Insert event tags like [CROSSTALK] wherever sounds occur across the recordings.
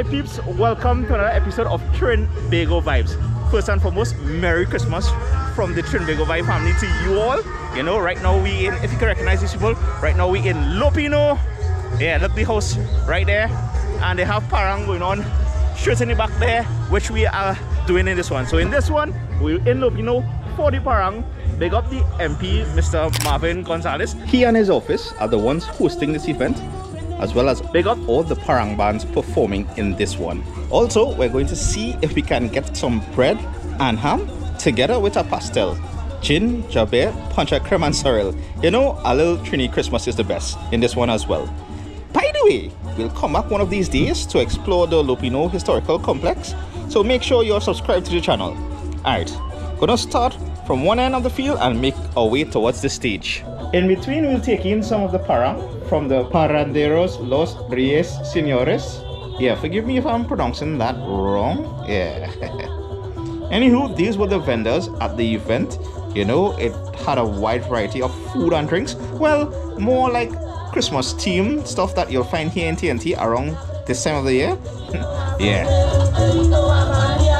peeps, welcome to another episode of Trinbago Vibes. First and foremost, Merry Christmas from the Trinbago Vibe family to you all. You know, right now we in, if you can recognize these people, right now we in Lopinot. Yeah, look the house right there. And they have parang going on in the back there, which we are doing in this one. So in this one, we're in Lopinot for the parang. Big up the MP, Mr. Marvin Gonzales. He and his office are the ones hosting this event as well as big up all the parang bands performing in this one. Also, we're going to see if we can get some bread and ham together with a pastelle. ginger beer, Puncha Creme and Sorrel. You know, a little Trini Christmas is the best in this one as well. By the way, we'll come back one of these days to explore the Lopinot Historical Complex, so make sure you're subscribed to the channel. Alright, gonna start from one end of the field and make our way towards the stage. In between, we'll take in some of the parang from the Paranderos Los Reyes Señores. Yeah, forgive me if I'm pronouncing that wrong. Yeah. [LAUGHS] Anywho, these were the vendors at the event. You know, it had a wide variety of food and drinks. Well, more like Christmas themed stuff that you'll find here in TNT around this time of the year. yeah. [LAUGHS]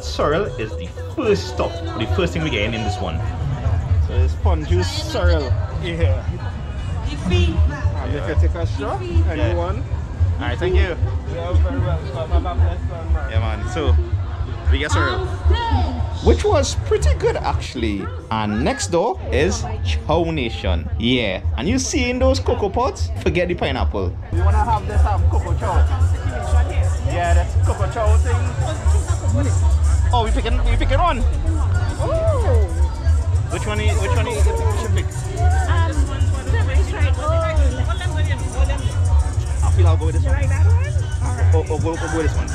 that sorrel is the first stop, the first thing we get in this one. So it's Ponju sorrel here. And you can take a shot, anyone. Alright, thank you. You are very welcome. A blessed one, man. Yeah man, so we get sorrel. Which was pretty good actually. And next door is Chow Nation. Yeah, and you see in those cocoa pots, forget the pineapple. You wanna have this um cocoa chow? Yeah, that's cocoa chow thing. Oh, we picking we picking one. Oh, Which one is which one is we should pick? um, I feel I'll go with this one. like that one? Or, or, go, or go with this one.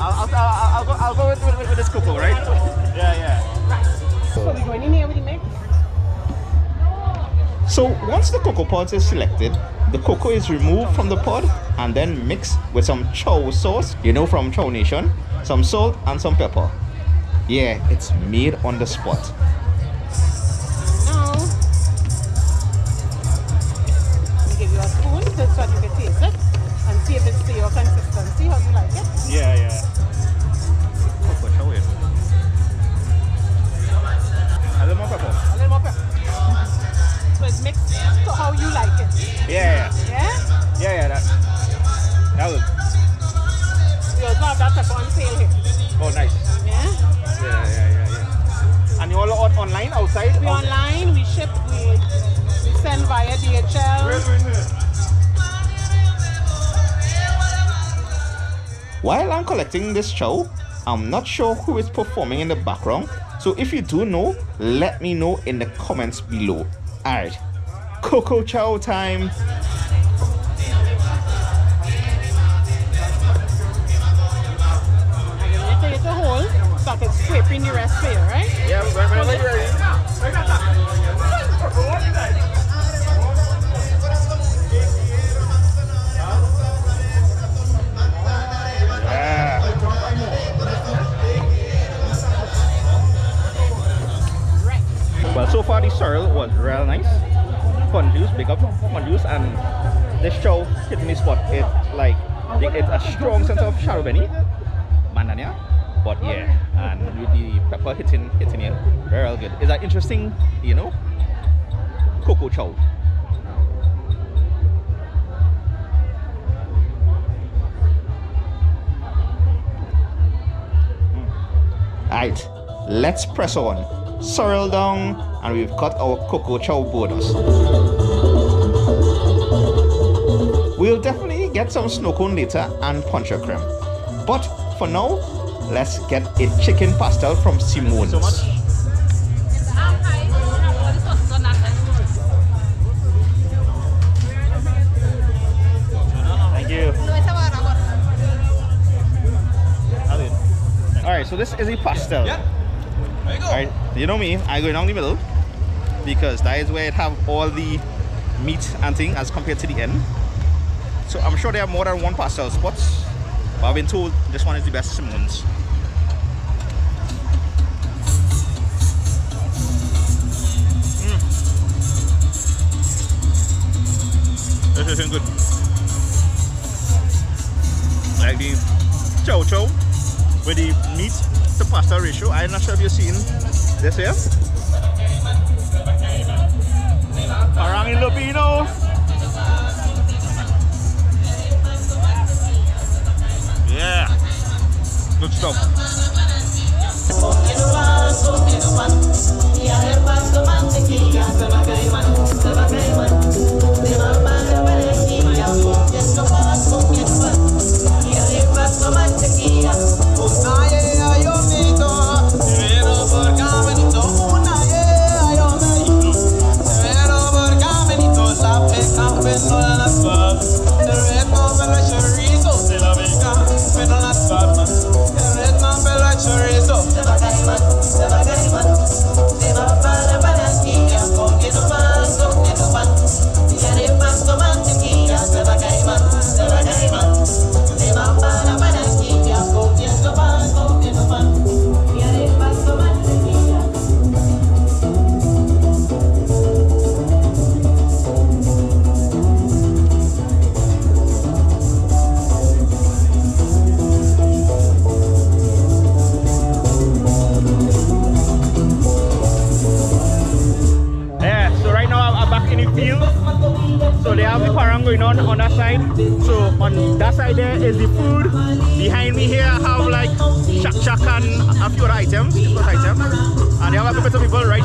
I'll, I'll, I'll, I'll go, I'll go with, with, with this cocoa, right? Yeah, yeah. So we going in here with the mix? So once the cocoa pod is selected, the cocoa is removed from the pod and then mix with some chow sauce, you know from Chow Nation, some salt and some pepper. Yeah, it's made on the spot. No. We give you a spoon so that you can taste it and see if it's to your consistency, how you like it. Yeah, yeah. Cocoa chow, yeah. A little more pepper. A little more pepper. So it's mixed to how you like it. Yeah, yeah. Yeah? Yeah, yeah, that. That was. We also have that pepper on sale here. Oh, nice. Yeah? Yeah, yeah, yeah, yeah. And you all on online outside? We Out- online, we ship, we, we send via DHL. While I'm collecting this show, I'm not sure who is performing in the background. So if you do know, let me know in the comments below. Alright, Coco Chow time. I can scraping the rest for you, right? Yeah. Right. Well, so far the sorrel was real nice. Fun juice, big up fun juice, and this chow hit me spot. It like it- it's a strong sense of charubeni, mandania, but yeah, and with the pepper hitting hitting it, very good. Is that interesting, you know, cocoa chow. Hmm. Alright, let's press on. Sorrel down, and we've got our cocoa chow bonus. We'll definitely get some snow cone later and puncher creme. But for now, Let's get a chicken pastelle from Simone's. So. Thank you. All right, so this is a pastelle. Yeah. There you go. All right, you know me, I go down the middle because that is where it have all the meat and thing as compared to the end. So I'm sure there are more than one pastelle spots but I've been told this one is the best Simmons. Mm. This is good. Like the chow chow with the meat to pasta ratio. I'm not sure if you've seen this here. Parang in Lopinot. Good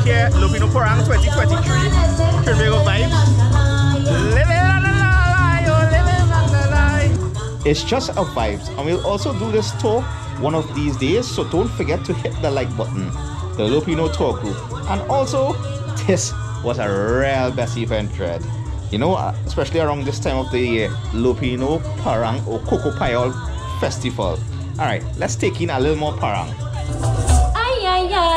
here, Lopinot Parang 2023, Trinbago vibes. Living on the line, oh, living on the line. It's just a vibes, and we'll also do this tour one of these days. So don't forget to hit the like button, the Lopinot tour group, and also this was a real best event thread. You know, uh, especially around this time of the year, Lopinot Parang or Cocoa Panyol Festival. All right, let's take in a little more Parang. Ay, ay, ay,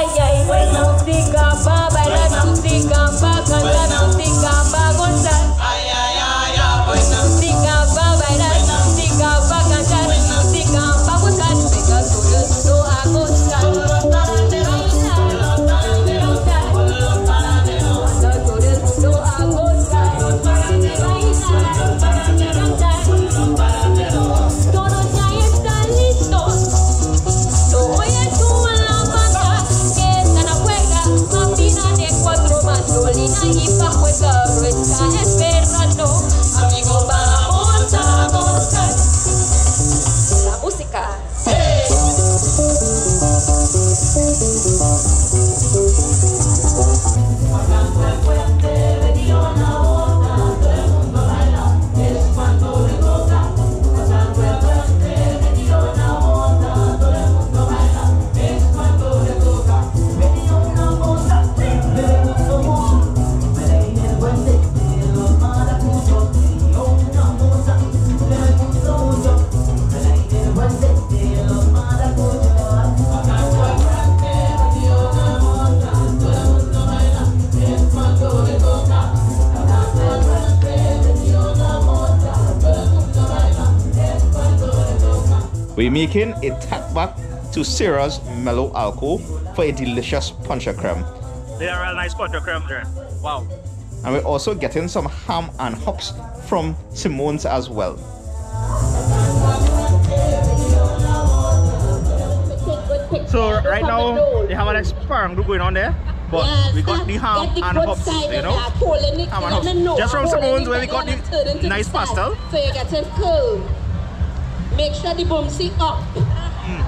We're making a tack back to Sarah's mellow alcohol for a delicious puncher creme. They are a nice puncher creme there. Wow. And we're also getting some ham and hops from Simone's as well. So right now they have a nice parang going on there. But we got the ham and hops, you know. Ham and hops. Just from Simone's where we got the nice pastelle. So you get it cool. Make sure the boom seat up. Hmm.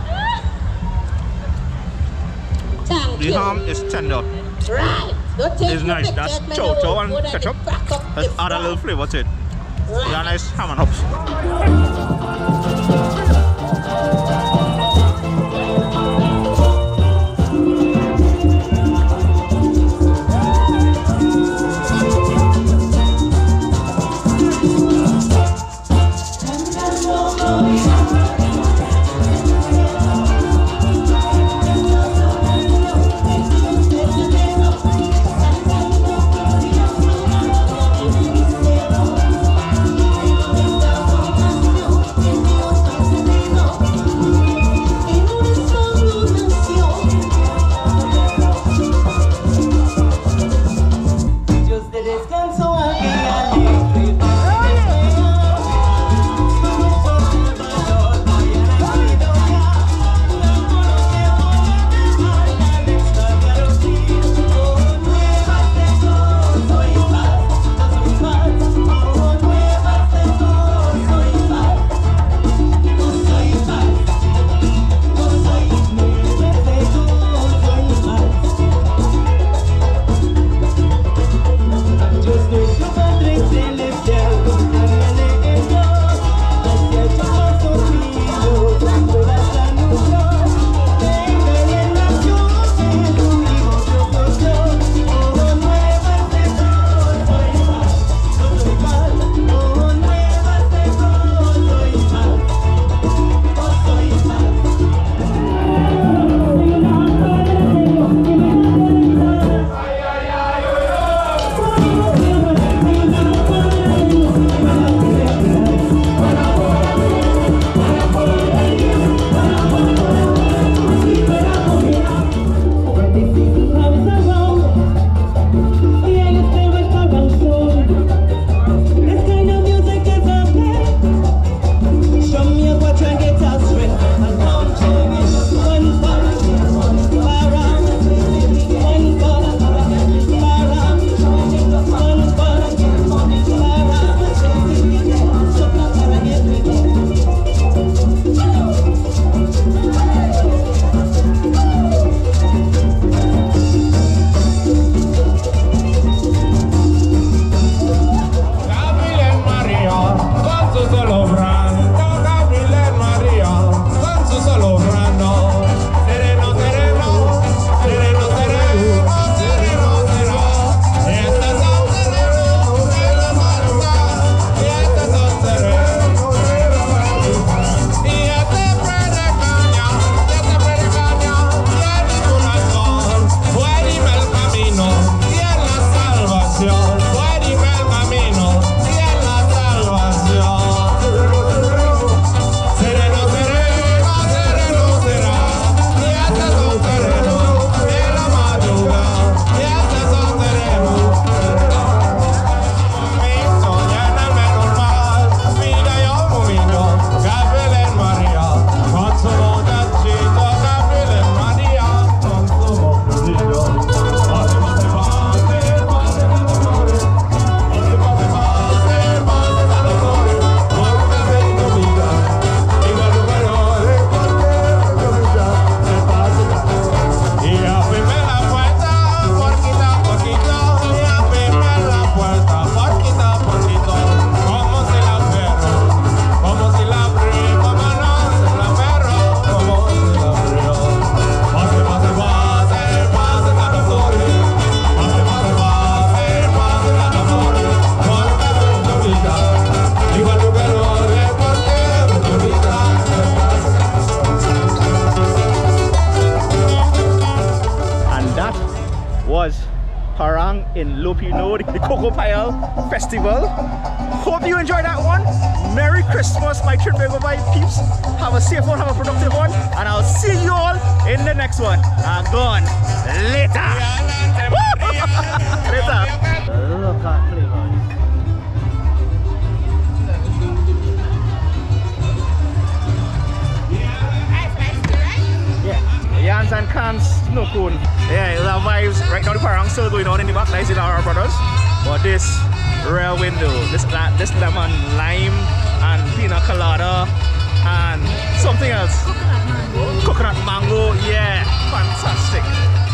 Thank The you. ham is tender. Right. Don't take It's nice. That's chow chow and ketchup. the back of Let's add a little flavor to it. Right. Yeah, nice ham and hops. In Lopinot, the Cocoa Panyol Festival. Hope you enjoyed that one. Merry Christmas, my Trinbago Vibe peeps. Have a safe one, have a productive one, and I'll see you all in the next one. I'm gone. [LAUGHS] Later. Later. and cans no cool. Yeah, the vibes right now the parang still going on in the back, nice in our brothers. But this real window, this this lemon lime and pina colada and something else. Coconut mango. Coconut mango, yeah, fantastic.